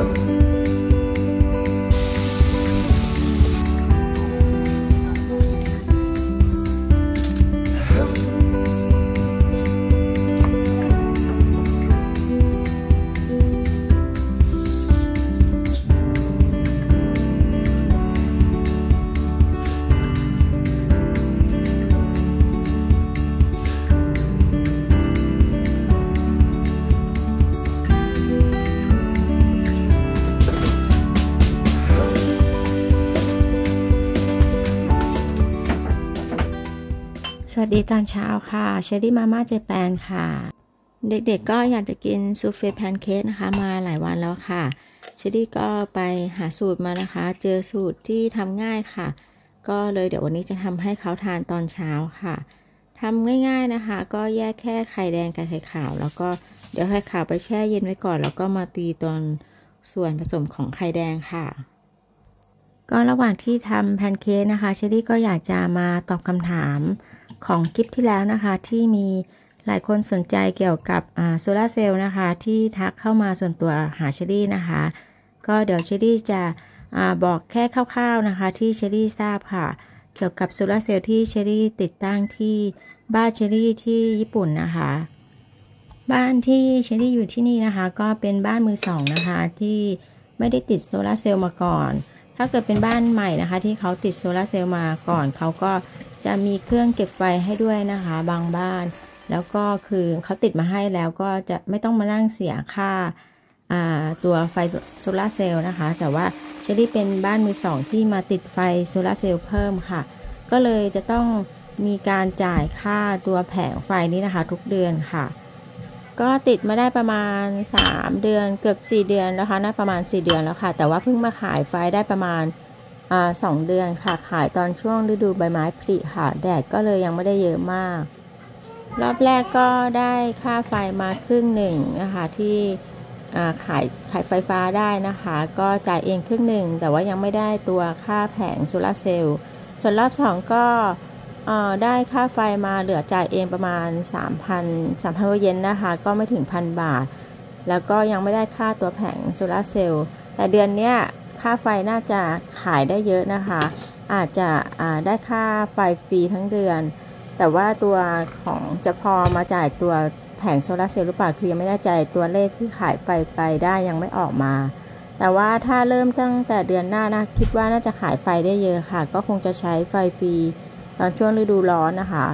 ส ดีตอนเช้าค่ะเชอรี่มาม่าเจแปนค่ะ เด็กๆก็อยากจะกินซูเฟ่แพนเค้กนะคะ มาหลายวันแล้วค่ะเชอรี่ก็ไปหาสูตรมานะคะ เจอสูตรที่ทำง่ายค่ะ ก็เลยเดี๋ยววันนี้จะทำให้เขาทานตอนเช้าค่ะทำง่ายๆนะคะ ก็แยกแค่ไข่แดงกับไข่ขาว แล้วก็เดี๋ยวไข่ขาวไปแช่เย็นไว้ก่อน แล้วก็มาตีตอนส่วนผสมของไข่แดงค่ะ ก็ระหว่างที่ทำแพนเค้กนะคะเชอรี่ก็อยากจะมาตอบคำถาม ของคลิปที่แล้วนะคะที่มีหลายคนสนใจเกี่ยวกับโซลาเซลล์นะคะ ที่ทักเข้ามาส่วนตัวหาเชอรี่นะคะ ก็เดี๋ยวเชอรี่จะอบอกแค่คร่าวๆนะคะ ที่เชอรี่ทราบค่ะ เกี่ยวกับโซลาเซลล์ที่เชอรี่ติดตั้งที่บ้านเชอรี่ที่ญี่ปุ่นนะคะ บ้านที่เชอรี่อยู่ที่นี่นะคะ ก็เป็นบ้านมือสองนะคะที่ไม่ได้ติดโซลาเซลล์มาก่อน ถ้าเกิดเป็นบ้านใหม่นะคะ ที่เขาติดโซลาเซลล์มาก่อนเขาก็ จะมีเครื่องเก็บไฟให้ด้วยนะคะ บางบ้าน แล้วก็คือเขาติดมาให้แล้วก็จะไม่ต้องมานั่งเสียค่าตัวไฟโซลาเซลล์นะคะ แต่ว่าเชอรี่เป็นบ้านมือสองที่มาติดไฟโซลาเซลล์เพิ่มค่ะ ก็เลยจะต้องมีการจ่ายค่าตัวแผงไฟนี้นะคะ ทุกเดือนค่ะ ก็ติดมาได้ประมาณ 3 เดือนเกือบ 4 เดือนแล้วค่ะน่าประมาณ 4 เดือนแล้วค่ะ แต่ว่าเพิ่งมาขายไฟได้ประมาณ สองเดือนค่ะ ขายตอนช่วงฤดูใบไม้ผลิค่ะ แดดก็เลยยังไม่ได้เยอะมาก รอบแรกก็ได้ค่าไฟมาครึ่งหนึ่งนะคะที่ขายขายไฟฟ้าได้นะคะ ก็จ่ายเองครึ่งหนึ่ง แต่ว่ายังไม่ได้ตัวค่าแผงโซลาเซลล์ ส่วนรอบสองก็ได้ค่าไฟมาเหลือจ่ายเองประมาณ 3,000 3,000เยนนะคะ ก็ไม่ถึงพันบาท แล้วก็ยังไม่ได้ค่าตัวแผงโซลาเซลล์ แต่เดือนเนี้ย ค่าไฟน่าจะขายได้เยอะนะคะ อาจจะได้ค่าไฟฟรีทั้งเดือน แต่ว่าตัวของจะพอมาจ่ายตัวแผงโซลาเซลล์หรือเปล่าคือยังไม่แน่ใจตัวเลขที่ขายไฟไปได้ยังไม่ออกมา แต่ว่าถ้าเริ่มตั้งแต่เดือนหน้านะคิดว่าน่าจะขายไฟได้เยอะค่ะ ก็คงจะใช้ไฟฟรีตอนช่วงฤดูร้อนนะคะ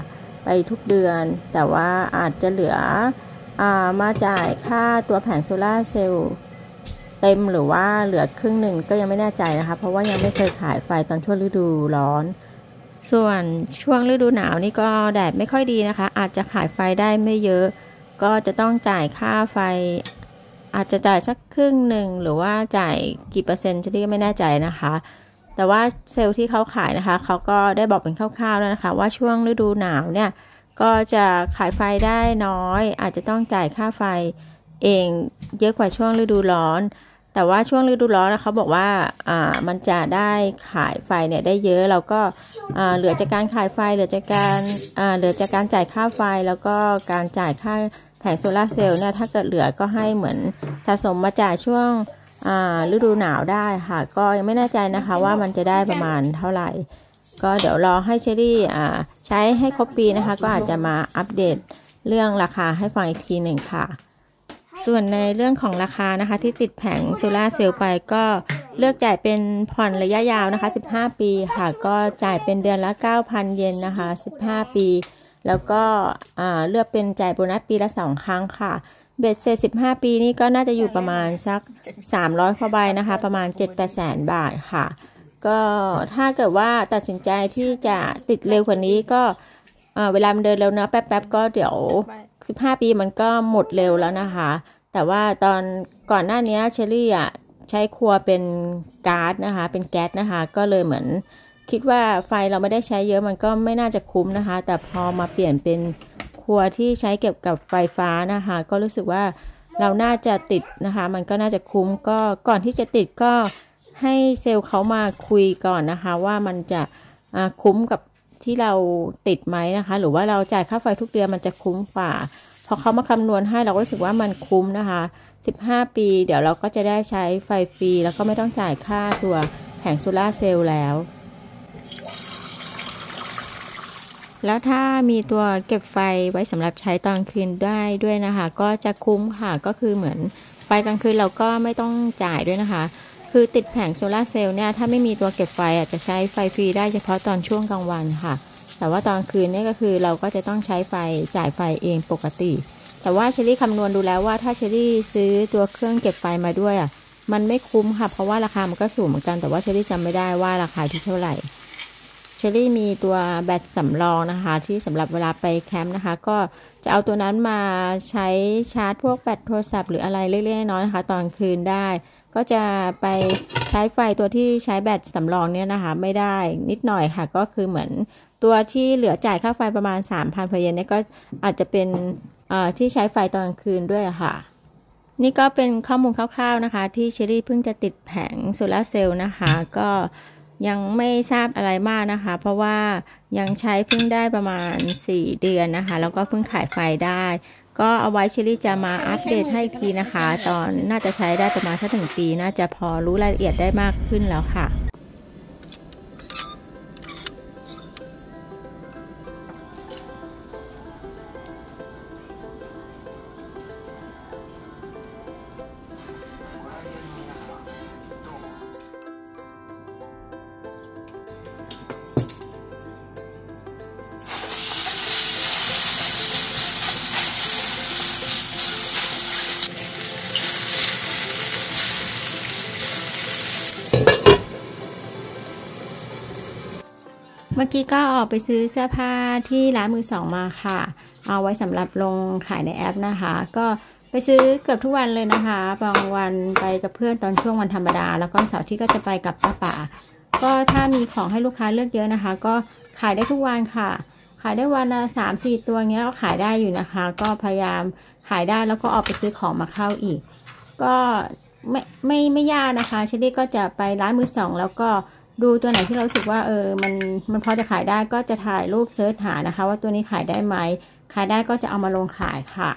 ไปทุกเดือน แต่ว่าอาจจะเหลืออมาจ่ายค่าตัวแผงโซลาเซลล์ ต็มหรือว่าเหลือครึ่งหนึ่งก็ยังไม่แน่ใจนะคะ เพราะว่ายังไม่เคยขายไฟตอนช่วงฤดูร้อน ส่วนช่วงฤดูหนาวนี่ก็แดดไม่ค่อยดีนะคะ อาจจะขายไฟได้ไม่เยอะ ก็จะต้องจ่ายค่าไฟ อาจจะจ่ายสักครึ่งหนึ่งหรือว่าจ่ายกี่เปอร์เซ็นต์จะเรียกไม่แน่ใจนะคะ แต่ว่าเซลล์ที่เขาขายนะคะเขาก็ได้บอกเป็นคร่าวๆแล้วนะคะ ว่าช่วงฤดูหนาวเนี่ยก็จะขายไฟได้น้อย อาจจะต้องจ่ายค่าไฟเองเยอะกว่าช่วงฤดูร้อน แต่ว่าช่วงฤดูร้อนนะเขาบอกว่าอ่ามันจะได้ขายไฟเนี่ยได้เยอะแล้วก็อ่าเหลือจากการขายไฟเหลือจากการอ่าเหลือจากการจ่ายค่าไฟแล้วก็การจ่ายค่าแผงโซลาเซลล์เนี่ยถ้าเกิดเหลือก็ให้เหมือนสะสมมาจ่ายช่วงอ่าฤดูหนาวได้ค่ะ ก็ยังไม่แน่ใจนะคะว่ามันจะได้ประมาณเท่าไหร่ ก็เดี๋ยวรอให้เชอรี่อ่าใช้ให้ครบปีนะคะ ก็อาจจะมาอัปเดตเรื่องราคาให้ฟังอีกทีหนึ่งค่ะ ส่วนในเรื่องของราคานะคะที่ติดแผงโซลาเซลล์ไปก็เลือกจ่ายเป็นผ่อนระยะยาวนะคะ 15 ปีค่ะ ก็จ่ายเป็นเดือนละ 9,000 เยนนะคะ 15 ปี แล้วก็เลือกเป็นจ่ายโบนัสปีละ 2 ครั้งค่ะ เบ็ดเสร็จ15 ปีนี่ก็น่าจะอยู่ประมาณสัก 300กว่าใบนะคะ ประมาณ 7-8แสนบาทค่ะ ก็ถ้าเกิดว่าตัดสินใจที่จะติดเร็วกว่านี้ก็เวลามันเดินเร็วนะแป๊บๆก็เดี๋ยว 15 ปีมันก็หมดเร็วแล้วนะคะ แต่ว่าตอนก่อนหน้านี้เชอรี่อะใช้ครัวเป็นก๊าซนะคะ เป็นแก๊สนะคะ ก็เลยเหมือน คิดว่าไฟเราไม่ได้ใช้เยอะมันก็ไม่น่าจะคุ้มนะคะ แต่พอมาเปลี่ยนเป็นครัวที่ใช้เก็บกับไฟฟ้านะคะ ก็รู้สึกว่าเราน่าจะติดนะคะ มันก็น่าจะคุ้มก็ก่อนที่จะติดก็ให้เซลล์เขามาคุยก่อนนะคะ ว่ามันจะคุ้มกับ ที่เราติดไหมนะคะ หรือว่าเราจ่ายค่าไฟทุกเดือนมันจะคุ้มกว่า พอเขามาคำนวณให้เราก็รู้สึกว่ามันคุ้มนะคะ 15 ปี เดี๋ยวเราก็จะได้ใช้ไฟฟรี แล้วก็ไม่ต้องจ่ายค่าตัวแผงโซลาเซลล์แล้ว แล้วถ้ามีตัวเก็บไฟไว้สำหรับใช้ตอนคืนได้ด้วยนะคะ ก็จะคุ้มค่ะ ก็คือเหมือนไฟกลางคืนเราก็ไม่ต้องจ่ายด้วยนะคะ คือติดแผงโซลาเซลล์เนี่ยถ้าไม่มีตัวเก็บไฟอาจจะใช้ไฟฟรีได้เฉพาะตอนช่วงกลางวันค่ะ แต่ว่าตอนคืนนี่ก็คือเราก็จะต้องใช้ไฟจ่ายไฟเองปกติ แต่ว่าเชอรี่คำนวณดูแล้วว่าถ้าเชอรี่ซื้อตัวเครื่องเก็บไฟมาด้วยอะมันไม่คุ้มค่ะเพราะว่าราคามันก็สูงเหมือนกันแต่ว่าเชอรี่จำไม่ได้ว่าราคาที่เท่าไหร่เชอรี่มีตัวแบตสำรองนะคะ ที่สำหรับเวลาไปแคมป์นะคะ ก็จะเอาตัวนั้นมาใช้ชาร์จพวกแบตโทรศัพท์หรืออะไรเล็กๆน้อยๆนะคะ ตอนคืนได้ ก็จะไปใช้ไฟตัวที่ใช้แบตสำรองเนี่ยนะคะ ไม่ได้นิดหน่อยค่ะ ก็คือเหมือนตัวที่เหลือจ่ายค่าไฟประมาณ 3,000พเยนเนี่ยก็อาจจะเป็นที่ใช้ไฟตอนกลางคืนด้วยค่ะ นี่ก็เป็นข้อมูลคร่าว ๆนะคะ ที่เชอรี่เพิ่งจะติดแผงโซลาเซลล์นะคะ ก็ยังไม่ทราบอะไรมากนะคะ เพราะว่ายังใช้เพิ่งได้ประมาณ 4 เดือนนะคะ แล้วก็เพิ่งขายไฟได้ ก็เอาไว้เชอรี่จะมาอัปเดตให้ทีนะคะ ตอนน่าจะใช้ได้ประมาณสักถึงปี น่าจะพอรู้รายละเอียดได้มากขึ้นแล้วค่ะ เมื่อกี้ก็ออกไปซื้อเสื้อผ้าที่ร้านมือสองมาค่ะ เอาไว้สำหรับลงขายในแอปนะคะ ก็ไปซื้อเกือบทุกวันเลยนะคะ บางวันไปกับเพื่อนตอนช่วงวันธรรมดา แล้วก็เสาร์ที่ก็จะไปกับป้าป่า ก็ถ้ามีของให้ลูกค้าเลือกเยอะนะคะ ก็ขายได้ทุกวันค่ะ ขายได้วันละสามสี่ตัวเงี้ยก็ขายได้อยู่นะคะ ก็พยายามขายได้แล้วก็ออกไปซื้อของมาเข้าอีก ก็ไม่ไม่ไม่ยากนะคะเชลลี่ก็จะไปร้านมือสองแล้วก็ ดูตัวไหนที่เราสึกว่าเออมันมันพอจะขายได้ก็จะถ่ายรูปเซิร์ชหานะคะ ว่าตัวนี้ขายได้ไหมขายได้ก็จะเอามาลงขายค่ะ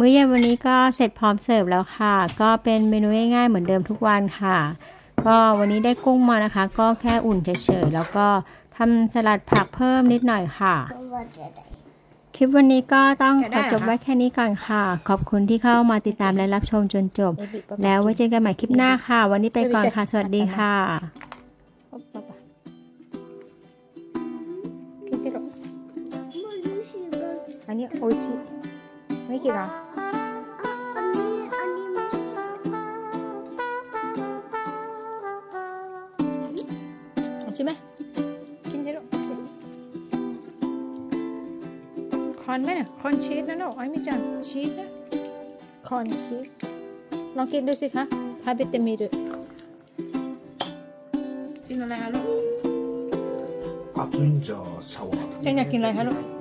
มื้อเย็นวันนี้ก็เสร็จพร้อมเสิร์ฟแล้วค่ะ ก็เป็นเมนูง่ายๆเหมือนเดิมทุกวันค่ะ ก็วันนี้ได้กุ้งมานะคะ ก็แค่อุ่นเฉยๆแล้วก็ทำสลัดผักเพิ่มนิดหน่อยค่ะ คลิปวันนี้ก็ต้องขอจบไว้แค่นี้ก่อนค่ะ ขอบคุณที่เข้ามาติดตามและรับชมจนจบ แล้วไว้เจอกันใหม่คลิปหน้าค่ะ วันนี้ไปก่อนค่ะ สวัสดีค่ะนอันนี้โอชิ ไม่กินหรอลอัใชิมไหมกินได้หรอคอนไหมคอนชีสนะลูกไอ้ไม่จันชีสนะคอนชีสลองกินดูสิคะพาเบตเตมีดูกินอะไรฮะลูกอาจุนจะชาวอยากกินอะไรฮะลูก.